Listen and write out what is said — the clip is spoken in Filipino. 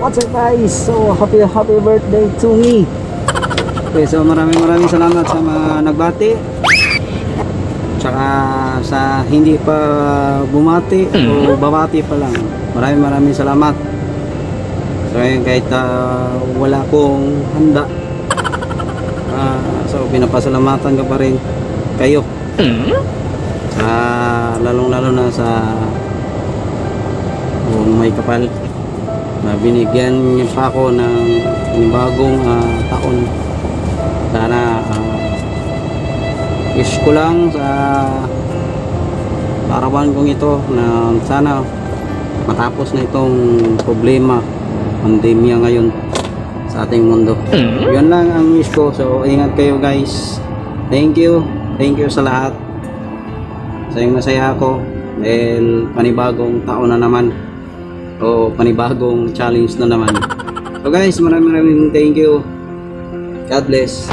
What's up guys? So happy happy birthday to me. Okay, so maraming maraming salamat sa mga nagbati. Tsaka sa hindi pa bumati o babati pa lang. Maraming maraming salamat. So ayun, kahit uh, wala akong handa. Uh, so pinapasalamatan ko pa rin kayo. Hmm? Ah, uh, lalong lalo na sa may kapal na binigyan niyo pa ako ng bagong ah, taon. Sana uh, wish ko lang sa parawan kong ito na sana matapos na itong problema pandemya ngayon sa ating mundo. Yun lang ang wish ko. So ingat kayo guys. Thank you. Thank you sa lahat. Sayang masaya ako dahil panibagong taon na naman o panibagong challenge na naman. So guys, maraming maraming thank you. God bless.